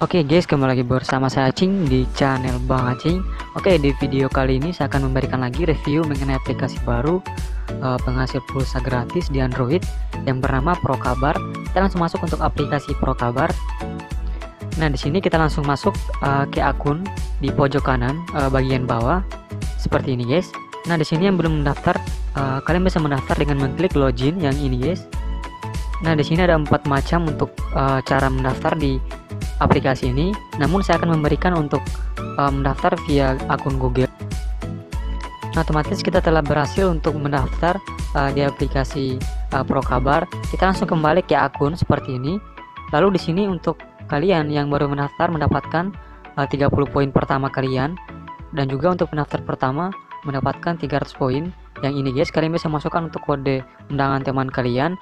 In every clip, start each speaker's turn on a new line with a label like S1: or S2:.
S1: Oke guys, kembali lagi bersama saya Acing di channel Bang Acing. Oke, di video kali ini saya akan memberikan lagi review mengenai aplikasi baru uh, penghasil pulsa gratis di Android yang bernama Prokabar. Kita langsung masuk untuk aplikasi Prokabar. Nah, di sini kita langsung masuk uh, ke akun di pojok kanan uh, bagian bawah seperti ini guys. Nah, di sini yang belum mendaftar, uh, kalian bisa mendaftar dengan mengklik login yang ini guys. Nah, di sini ada empat macam untuk uh, cara mendaftar di aplikasi ini. Namun saya akan memberikan untuk uh, mendaftar via akun Google. Nah, otomatis kita telah berhasil untuk mendaftar uh, di aplikasi uh, Prokabar. Kita langsung kembali ke akun seperti ini. Lalu di sini untuk kalian yang baru mendaftar mendapatkan uh, 30 poin pertama kalian dan juga untuk pendaftar pertama mendapatkan 300 poin. Yang ini guys, kalian bisa masukkan untuk kode undangan teman kalian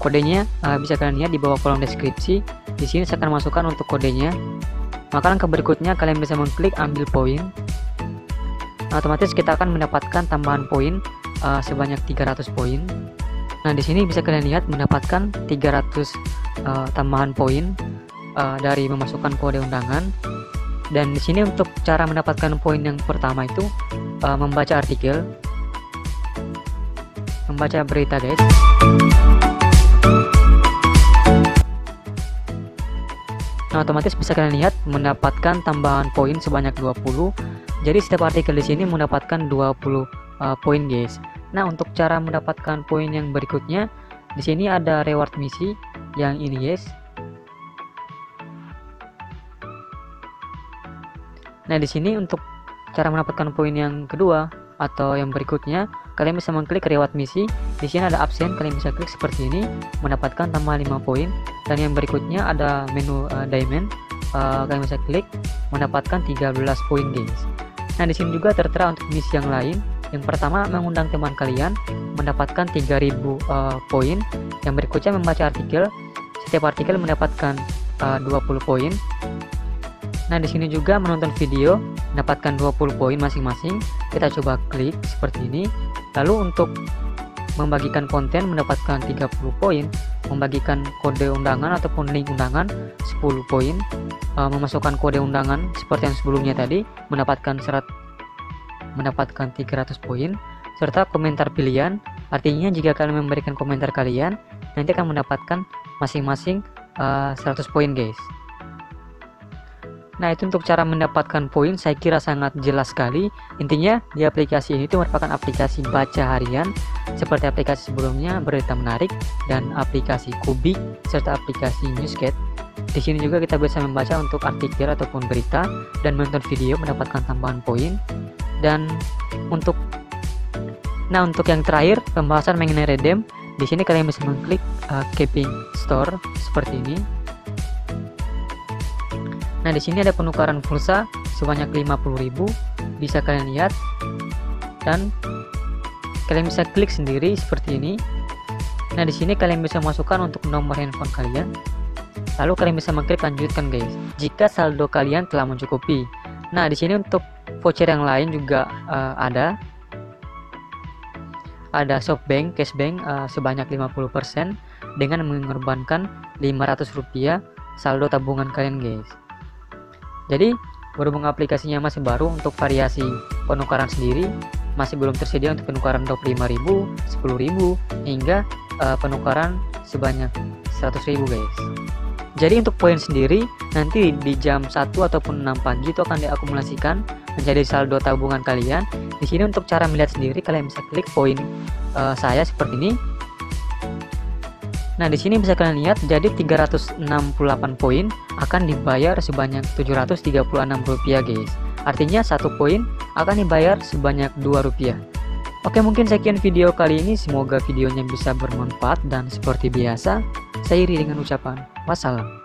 S1: Kodenya uh, bisa kalian lihat di bawah kolom deskripsi. Di sini saya akan masukkan untuk kodenya. Maka langkah berikutnya kalian bisa mengklik ambil poin. Nah, otomatis kita akan mendapatkan tambahan poin uh, sebanyak 300 poin. Nah, di sini bisa kalian lihat mendapatkan 300 uh, tambahan poin uh, dari memasukkan kode undangan. Dan di sini untuk cara mendapatkan poin yang pertama itu uh, membaca artikel, membaca berita, guys. Nah, otomatis bisa kalian lihat mendapatkan tambahan poin sebanyak 20. Jadi setiap artikel di sini mendapatkan 20 uh, poin, guys. Nah, untuk cara mendapatkan poin yang berikutnya, di sini ada reward misi yang ini, guys. Nah, di sini untuk cara mendapatkan poin yang kedua atau yang berikutnya, kalian bisa mengklik reward misi di sini ada absen kalian bisa klik seperti ini mendapatkan tambah 5 poin. Dan yang berikutnya ada menu uh, diamond. Uh, kalian bisa klik mendapatkan 13 poin guys nah di sini juga tertera untuk misi yang lain. Yang pertama mengundang teman kalian mendapatkan 3000 uh, eh, poin. Yang berikutnya membaca artikel. Setiap artikel mendapatkan uh, 20 poin. Nah, di sini juga menonton video mendapatkan 20 poin masing-masing. Kita coba klik seperti ini. Lalu untuk membagikan konten mendapatkan 30 poin, membagikan kode undangan ataupun link undangan 10 poin, uh, memasukkan kode undangan seperti yang sebelumnya tadi mendapatkan serat mendapatkan 300 poin serta komentar pilihan. Artinya jika kalian memberikan komentar kalian, nanti akan mendapatkan masing-masing uh, 100 poin, guys. Nah itu untuk cara mendapatkan poin saya kira sangat jelas sekali. Intinya di aplikasi ini itu merupakan aplikasi baca harian Seperti aplikasi sebelumnya berita menarik Dan aplikasi Kubik serta aplikasi Newscat. Di sini juga kita bisa membaca untuk artikel ataupun berita Dan menonton video mendapatkan tambahan poin. Dan untuk Nah untuk yang terakhir pembahasan mengenai redeem di sini kalian bisa mengklik uh, keeping store seperti ini Nah, di sini ada penukaran pulsa sebanyak 50.000, bisa kalian lihat. Dan kalian bisa klik sendiri seperti ini. Nah, di sini kalian bisa masukkan untuk nomor handphone kalian. Lalu kalian bisa mengklik lanjutkan, guys. Jika saldo kalian telah mencukupi. Nah, di sini untuk voucher yang lain juga uh, ada. Ada SoftBank cashbank uh, sebanyak 50% dengan mengorbankan 500 rupiah saldo tabungan kalian, guys. Jadi, berhubung aplikasinya masih baru untuk variasi penukaran sendiri, masih belum tersedia untuk penukaran 25.000, 10.000 hingga uh, penukaran sebanyak 100.000 guys. Jadi untuk poin sendiri nanti di jam 1 ataupun 6 pagi itu akan diakumulasikan menjadi saldo tabungan kalian. Di sini untuk cara melihat sendiri kalian bisa klik poin uh, saya seperti ini Nah, di sini bisa kalian lihat jadi 368 poin akan dibayar sebanyak 736 rupiah, guys. Artinya satu poin akan dibayar sebanyak 2 rupiah. Oke, mungkin sekian video kali ini. Semoga videonya bisa bermanfaat dan seperti biasa, saya iri dengan ucapan wassalam.